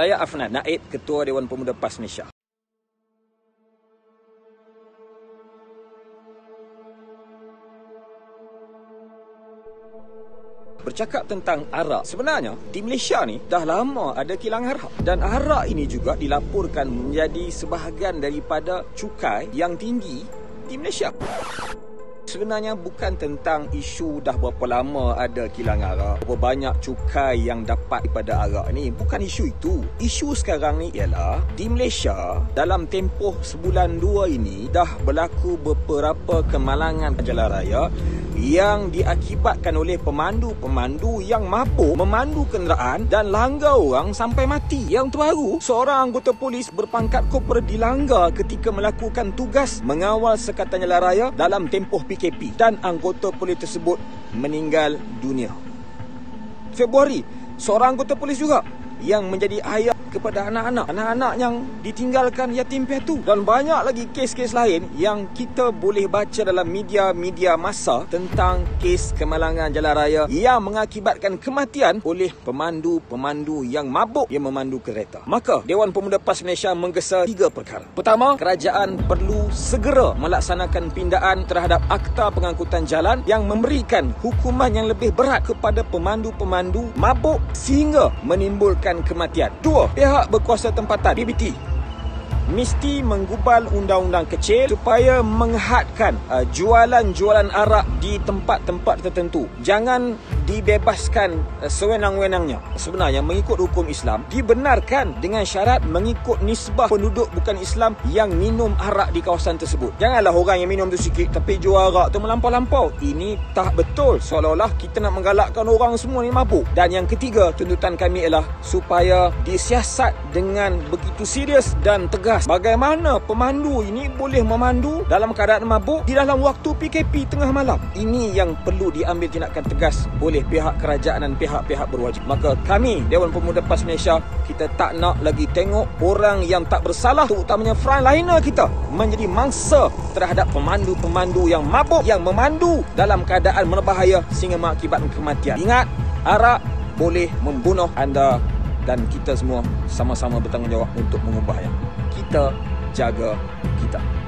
Saya Afnan Naid, Ketua Dewan Pemuda PAS Malaysia. Bercakap tentang arak, sebenarnya di Malaysia ni dah lama ada kilang arak. Dan arak ini juga dilaporkan menjadi sebahagian daripada cukai yang tinggi di Malaysia. Sebenarnya bukan tentang isu dah berapa lama ada kilang arak, berapa banyak cukai yang dapat daripada arak ni. Bukan isu itu. Isu sekarang ni ialah di Malaysia dalam tempoh sebulan dua ini dah berlaku beberapa kemalangan jalan raya yang diakibatkan oleh pemandu-pemandu yang mabuk memandu kenderaan dan langgar orang sampai mati. Yang terbaru, seorang anggota polis berpangkat korporal dilanggar ketika melakukan tugas mengawal sekatan jalan raya dalam tempoh PKP dan anggota polis tersebut meninggal dunia. Februari, seorang anggota polis juga yang menjadi ayah kepada anak-anak. Anak-anak yang ditinggalkan yatim piatu. Dan banyak lagi kes-kes lain yang kita boleh baca dalam media-media masa tentang kes kemalangan jalan raya yang mengakibatkan kematian oleh pemandu-pemandu yang mabuk. Yang memandu kereta. Maka Dewan Pemuda PAS Malaysia menggesa tiga perkara. Pertama kerajaan perlu segera melaksanakan pindaan terhadap akta pengangkutan jalan yang memberikan hukuman yang lebih berat kepada pemandu-pemandu mabuk sehingga menimbulkan kematian. Dua pihak berkuasa tempatan PBT mesti menggubal undang-undang kecil supaya menghadkan uh, jualan-jualan arak di tempat-tempat tertentu. Jangan dibebaskan uh, sewenang-wenangnya. Sebenarnya mengikut hukum Islam dibenarkan dengan syarat mengikut nisbah penduduk bukan Islam yang minum arak di kawasan tersebut. Janganlah orang yang minum tu sikit tapi jual arak tu melampau-lampau. Ini tak betul. Seolah-olah kita nak menggalakkan orang semua ni mabuk. Dan yang ketiga, tuntutan kami ialah supaya disiasat dengan begitu serius dan tegas bagaimana pemandu ini boleh memandu dalam keadaan mabuk di dalam waktu PKP tengah malam. Ini yang perlu diambil tindakan tegas oleh pihak kerajaan dan pihak-pihak berwajib. Maka kami Dewan Pemuda PAS Malaysia kita tak nak lagi tengok orang yang tak bersalah terutamanya frontliner kita menjadi mangsa terhadap pemandu-pemandu yang mabuk yang memandu dalam keadaan berbahaya sehingga mengakibatkan kematian. Ingat, arak boleh membunuh anda dan kita semua sama-sama bertanggungjawab untuk mengubahnya kita jaga kita.